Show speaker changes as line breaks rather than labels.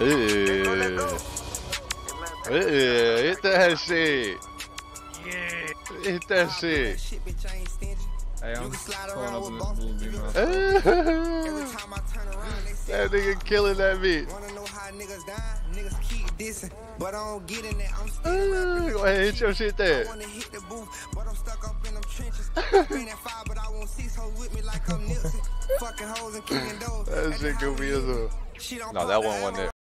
Ugh. Ugh. Hit that shit. Yeah. Hit that shit.
Hey, I'm pulling up in this blue beam. house.
that nigga killing that bitch.
Niggas keep dissing, But I don't get in there. I'm still
Go ahead, hit your shit there.
wanna hit the booth, but I'm stuck up in them trenches. Been at five, but I want six hoes with me like I'm Nipsey. Fucking hoes and kicking doors.
That shit could be as a. No, that one wasn't
it.